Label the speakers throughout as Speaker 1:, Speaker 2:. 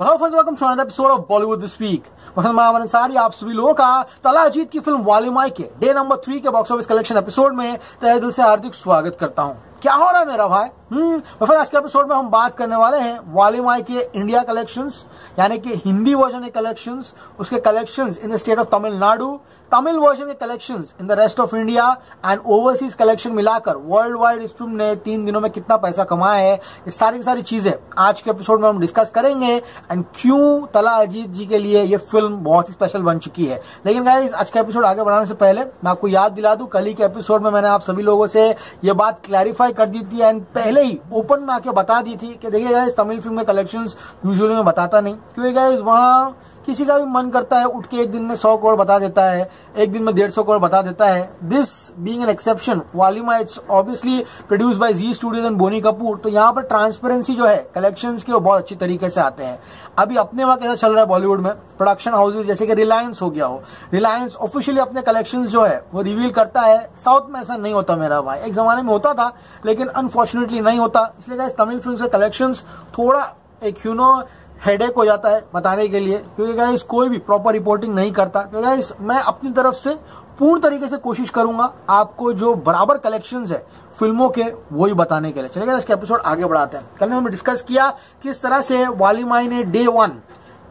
Speaker 1: Welcome to another episode of Bollywood this week Ansari, आप सभी लोगों का तला अजीत की फ़िल्म वालीमाई के डे नंबर थ्री के बॉक्स ऑफ़िस कलेक्शन एपिसोड में तहे दिल से हार्दिक स्वागत करता हूँ। क्या हो रहा है मेरा भाई? हम्म आज के एपिसोड में हम बात करने वाले हैं वालीमाई के इंडिया कलेक्शंस यानी कि हिंदी वर्जन के कलेक्शंस उसके collections in the state of Tamil Nadu Tamil version के collections in the rest of India and overseas collection मिलाकर वर्ल्ड वाइड फ़िल्म ने तीन दिनों में कितना पैसा कमाया है, ये सारी की सारी चीज़ें आज के एपिसोड में हम डिस्कस करेंगे एंड क्यों तला अजीत जी के लिए ये फ़िल्म बहुत ही स्पेशल बन चुकी है। लेकिन गाइस आज का एपिसोड आगे बढ़ाने से पहले मैं आपको याद दिला दूँ, कल ही के एपिसोड में मैंने आप सभी लोगों से ये बात क्लैरिफाई कर दी थी एंड पहले ही ओपन में आके बता दी थी कि देखिए गाइस तमिल फ़िल्म के कलेक्शंस यूजुअली मैं बताता नहीं, क्योंकि गाइस वहाँ किसी का भी मन करता है, उठ के एक दिन में सौ करोड़ बता देता है, एक दिन में डेढ़ सौ करोड़ बता देता है this being an exception Valimai it's obviously produced by Zee Studios and Boney Kapoor तो यहाँ पर ट्रांसपेरेंसी जो है कलेक्शन के वो बहुत अच्छी तरीके से आते हैं। अभी अपने वहाँ कैसा चल रहा है बॉलीवुड में? प्रोडक्शन हाउसेज जैसे कि रिलायंस हो गया हो। रिलायंस ऑफिशियली अपने कलेक्शन जो है, वो रिवील करता है। साउथ में ऐसा नहीं होता मेरा भाई। एक जमाने में होता था, लेकिन अनफॉर्चुनेटली नहीं होता। इसलिए तमिल फ़िल्म के कलेक्शन थोड़ा, एक यू नो हेडेक हो जाता है बताने के लिए, क्योंकि गाइस कोई भी प्रॉपर रिपोर्टिंग नहीं करता। क्योंकि गाइस मैं अपनी तरफ़ से पूर्ण तरीके से कोशिश करूँगा आपको जो बराबर कलेक्शंस है, फ़िल्मों के, वही बताने के लिए। चलेगा इसके एपिसोड आगे बढ़ाते हैं। कल हमने डिस्कस किया किस तरह से वालीमाई ने डे वन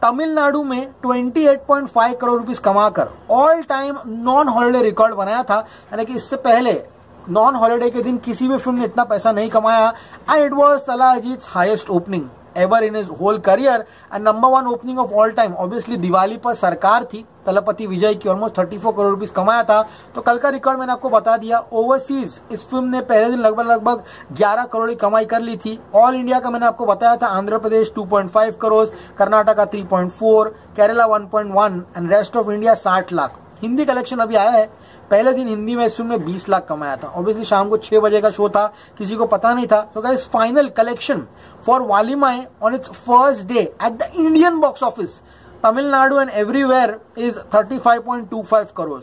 Speaker 1: तमिलनाडु में 28.5 करोड़ रुपीस कमाकर all time non holiday record बनाया था। यानी कि इससे पहले नॉन हॉलिडे के दिन किसी भी फ़िल्म ने इतना पैसा नहीं कमाया। And it was Thala Ajith highest opening ever in is whole career and number one opening of all time obviously Diwali पर सरकार थी, तलपति विजय की ऑलमोस्ट 34 करोड़ रुपीस कमाया था। तो कल का रिकॉर्ड मैंने आपको बता दिया ओवरसीज इस फ़िल्म ने पहले दिन लगभग लगभग 11 करोड़ की कमाई कर ली थी। ऑल इंडिया का मैंने आपको बताया था Andhra Pradesh 2.5 crore Karnataka 3.4 Kerala 1.1 and rest of India 60 lakh. Hindi collection अभी आया है। पहले दिन हिंदी में इस फ़िल्म में 20 लाख कमाया था। ऑब्वियसली शाम को छह बजे का शो था, किसी को पता नहीं था। तो guys final collection for Valimai on its first day at the Indian box office Tamil Nadu and everywhere is 35.25 crore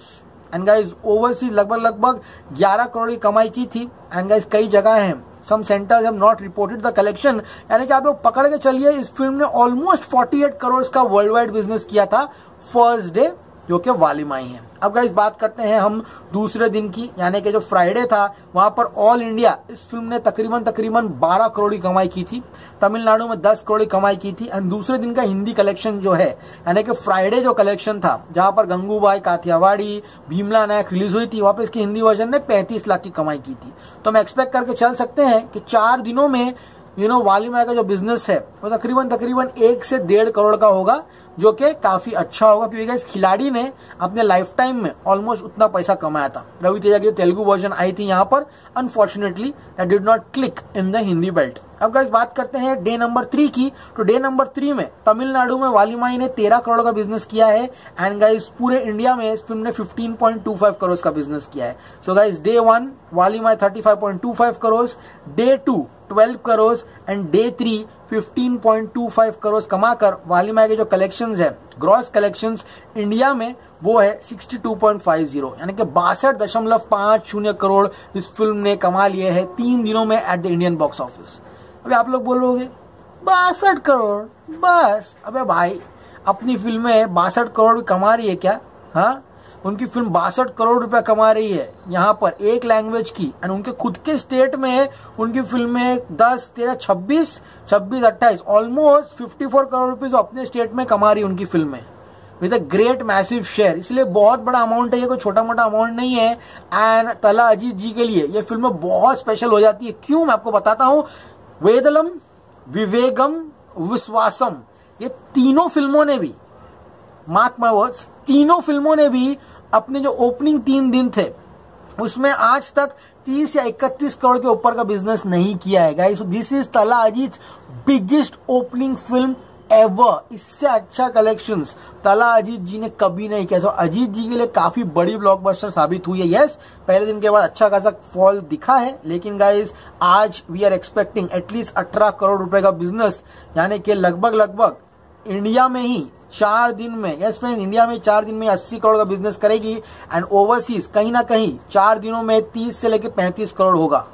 Speaker 1: and guys overseas लगभग लगभग 11 करोड़ की कमाई की थी। एंड गाइज़ कई जगह हैं। Some centres have not reported the collection यानी कि आप लोग पकड़ के चलिए, इस फ़िल्म ने ऑलमोस्ट 48 करोड़ का वर्ल्ड वाइड बिज़नेस किया था फ़र्स्ट डे जो कि वालीमाई है। अब गाइस बात करते हैं हम दूसरे दिन की, यानी कि जो फ्राइडे था, वहाँ पर ऑल इंडिया इस फ़िल्म ने तकरीबन तकरीबन 12 करोड़ की कमाई की थी। तमिलनाडु में 10 करोड़ की कमाई की थी। एंड दूसरे दिन का हिंदी कलेक्शन जो है, यानी कि फ्राइडे जो कलेक्शन था, जहाँ पर गंगूबाई काथियावाड़ी भीमला नायक रिलीज़ हुई थी, वहाँ पर इसकी हिंदी वर्जन ने पैंतीस लाख की कमाई की थी। तो हम एक्सपेक्ट करके चल सकते हैं कि चार दिनों में यू नो वालीमा का जो बिज़नेस है, वो तकरीबन तकरीबन एक से डेढ़ करोड़ का होगा, जो कि काफ़ी अच्छा होगा, क्योंकि इस खिलाड़ी ने अपने लाइफ टाइम में ऑलमोस्ट उतना पैसा कमाया था। रवि तेजा की तेलुगु वर्जन आई थी यहाँ पर unfortunately that did not click in the Hindi belt अब गाइस बात करते हैं डे नंबर थ्री की। तो डे नंबर थ्री में तमिलनाडु में वालीमाई ने तेरह करोड़ का बिज़नेस किया है एंड गाइस पूरे इंडिया में इस फ़िल्म ने 15.25 करोड़ का बिज़नेस किया है। So guys day one Valimai 35.25 crore day two 12 crore and day three 15.25 crore कमाकर वालीमाई के जो कलेक्शंस है ग्रॉस कलेक्शंस इंडिया में वो है 62.50 यानी कि बासठ दशमलव पाँच शून्य करोड़ इस फ़िल्म ने कमा लिए है तीन दिनों में at the Indian box office अभी आप लोग बोलोगे, बासठ करोड़, बस। अबे भाई, अपनी फ़िल्में बासठ करोड़ कमा रही है क्या? हाँ? उनकी फ़िल्म बासठ करोड़ रुपया कमा रही है, यहाँ पर एक लैंग्वेज की। एंड उनके खुद के स्टेट में, उनकी फ़िल्में दस, तेरह, छब्बीस छब्बीस, अट्ठाईस almost fifty four crore rupees अपने स्टेट में कमा रही है उनकी फ़िल्में with a great massive share इसलिए बहुत बड़ा अमाउंट है, ये कोई छोटा मोटा अमाउंट नहीं है। एंड तला अजीत जी के लिए, ये फ़िल्म बहुत स्पेशल हो जाती है। क्यों? मैं आपको बताता हूँ वेदलम, विवेगम, विश्वासम। ये तीनों फ़िल्मों ने भी, मार्क माई वर्ड्स, तीनों फ़िल्मों ने भी अपने जो ओपनिंग तीन दिन थे, उसमें आज तक 30 या 31 करोड़ के ऊपर का बिज़नेस नहीं किया है। Guys this is Thala Ajith biggest opening film ever इससे अच्छा कलेक्शन तला अजीत जी ने कभी नहीं किया। अजीत जी के लिए काफ़ी बड़ी ब्लॉकबस्टर साबित हुई है। यस पहले दिन के बाद अच्छा खासा फॉल दिखा है, लेकिन गाइस आज we are expecting at least 18 crore रुपए का बिज़नेस यानी कि लगभग लगभग इंडिया में ही चार दिन में यस फ्रेंड इंडिया में चार दिन में अस्सी करोड़ का बिज़नेस करेगी। एंड ओवरसीज कहीं ना कहीं चार दिनों में तीस से लेकर पैंतीस करोड़ होगा।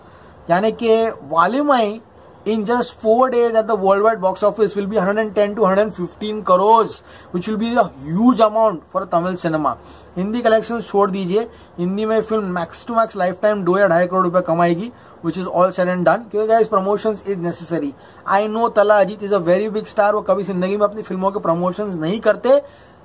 Speaker 1: यानी कि Valimai in just four days at the worldwide box office will be 110 to 115 crores, which will be a huge amount for Tamil cinema. Hindi collection छोड़ दीजिए। हिंदी में film max to max lifetime दो या ढाई करोड़ रुपए कमाएगी which is all and done क्योंकि guys is necessary I know Thala Ajith is a very big star वो कभी ज़िंदगी में अपनी फ़िल्मों के प्रमोशंस नहीं करते,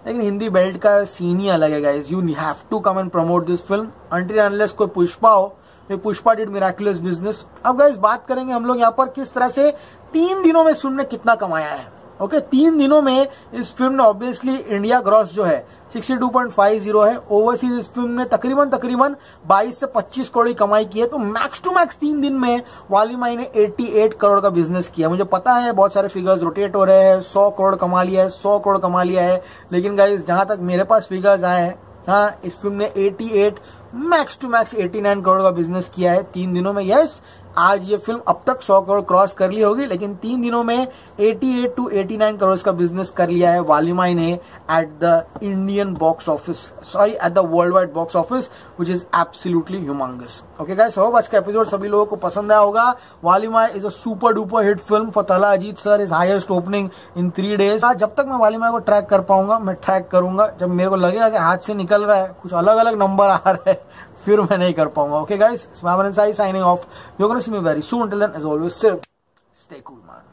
Speaker 1: लेकिन हिंदी बेल्ट का सीन ही अलग है guys you have to come and promote this film until unless कोई पुष्पा हो पुष्पा डिड मिराकुलस बिज़नेस। अब गाइस बात करेंगे हम लोग यहाँ पर किस तरह से तीन दिनों में इस फ़िल्म ने कितना कमाया है। ओके okay, तीन दिनों में इस फ़िल्म ने ऑब्वियसली इंडिया ग्रॉस जो है 62.50 है। ओवरसीज इस फ़िल्म ने तकरीबन तकरीबन 22 से 25 करोड़ कमाई की है। तो मैक्स टू मैक्स तीन दिन में वालीमाई ने 88 करोड़ का बिज़नेस किया मुझे पता है बहुत सारे फिगर्स रोटेट हो रहे हैं 100 करोड़ कमा लिया है 100 करोड़ कमा लिया है। लेकिन गाइज़ जहाँ तक मेरे पास फिगर्स आए हैं हाँ इस फ़िल्म ने 88 मैक्स टू मैक्स 89 करोड़ का बिज़नेस किया है। तीन दिनों में यस आज ये फ़िल्म अब तक 100 करोड़ क्रॉस कर ली होगी, लेकिन तीन दिनों में 88 टू 89 करोड़ का बिज़नेस कर लिया है वालीमाई ने at the Indian box office sorry at the world wide box office which is absolutely humongous okay guys hope आज का एपिसोड सभी लोगों को पसंद आया होगा। Valimai is a super duper hit film for Thala Ajith sir is highest opening in three days जब तक मैं वालीमाई को ट्रैक कर पाऊँगा, मैं ट्रैक करूँगा, जब मेरे को लगेगा कि हाथ से निकल रहा है, कुछ अलग अलग नंबर आ रहा है फिर मैं नहीं कर पाऊँगा। Okay guys signing off you gonna see me very soon till then as always stay cool man